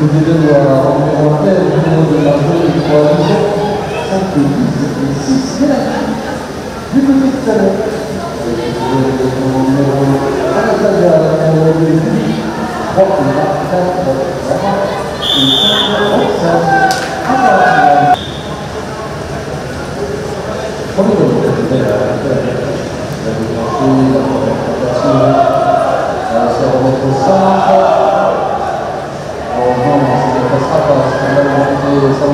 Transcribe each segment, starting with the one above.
Du côté de la Romaine, au niveau de la zone de coalition, 5 et 6 Du côté de Salon, avec le numéro Anastasia, numéro 2,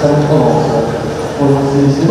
ça me commence. Pour lancer les.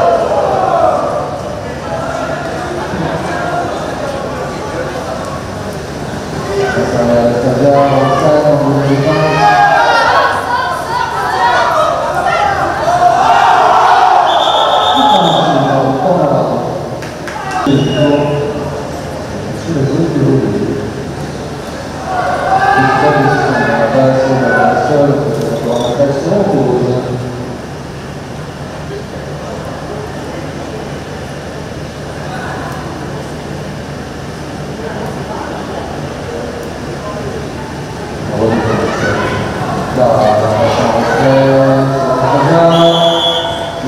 Colorado, flag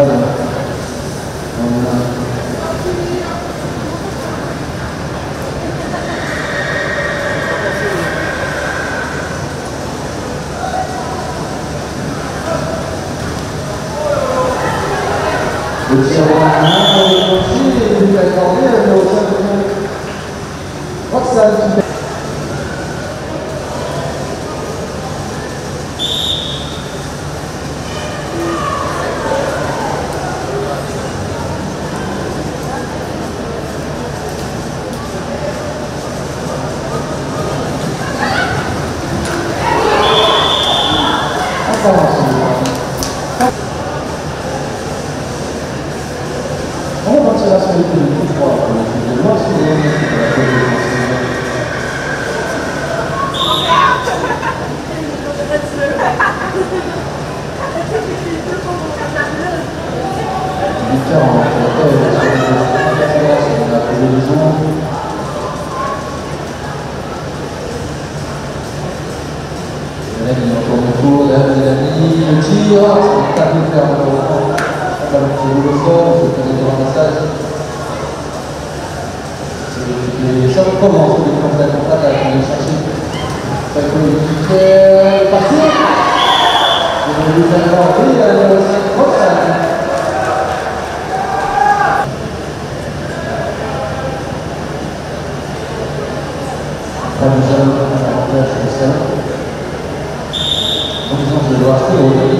Amém. Gracias. Saint-Jean, la de Saint, en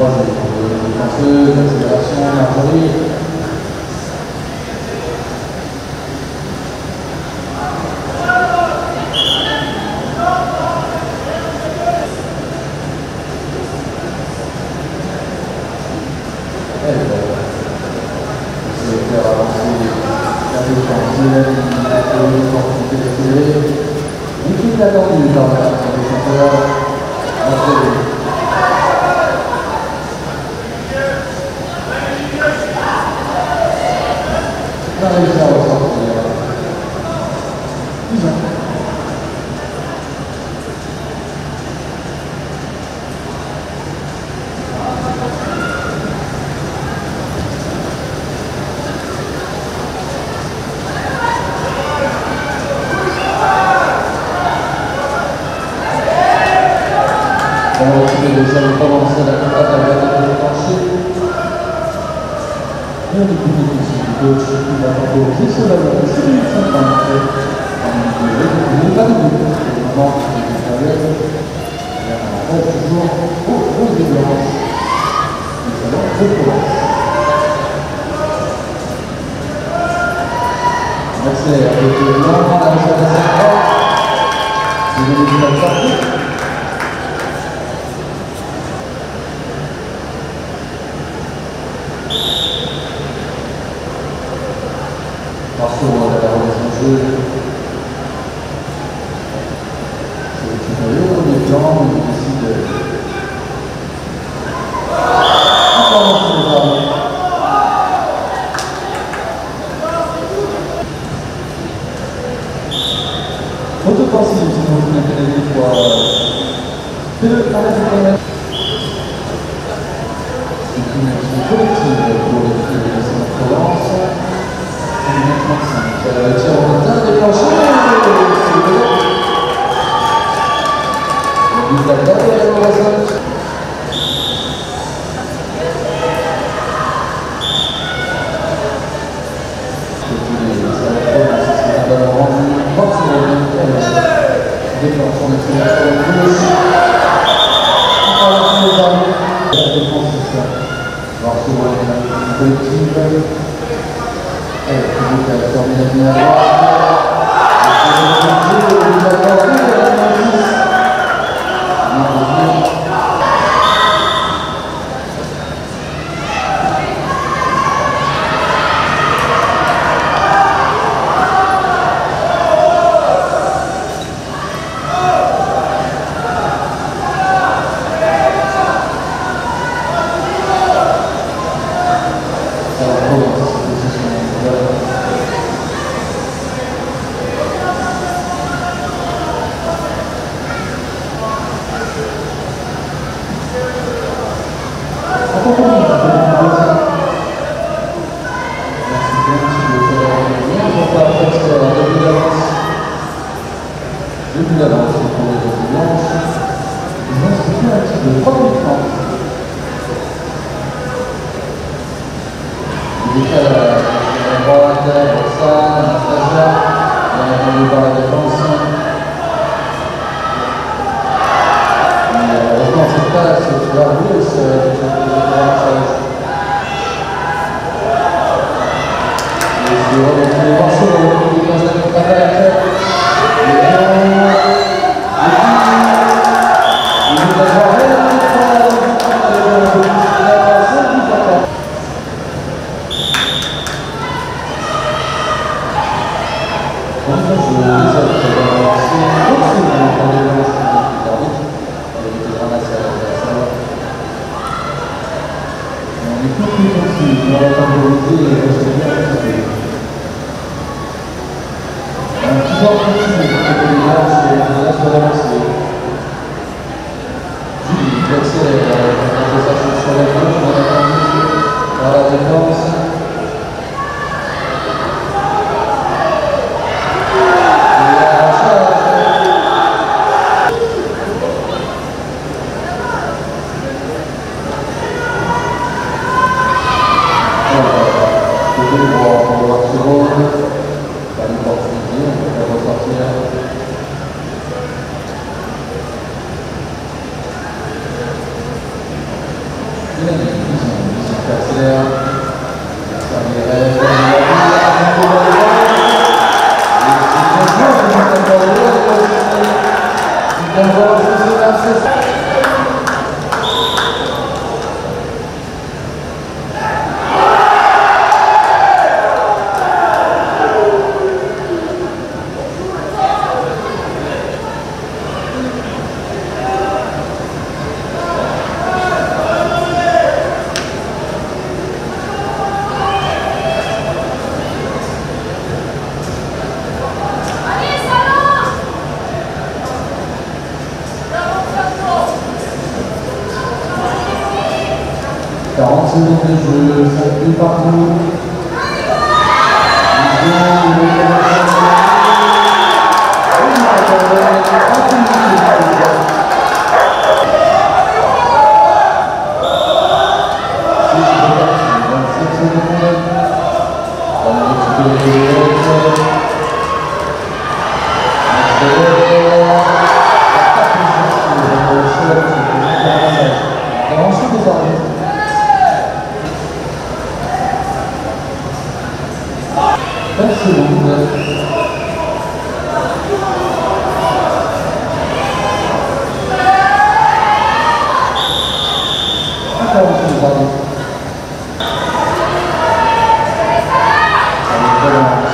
抱歉我们是司就主要是两公 themselves Let's see, I'll give you one more time to show this out. See you in the next one. Indicatoria de votaciones. يوضح المقصود من المسألة Judy, jak se na to začne člověk, na to, na to, na to, na to, na to, حسنة سيئة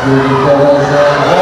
Because. was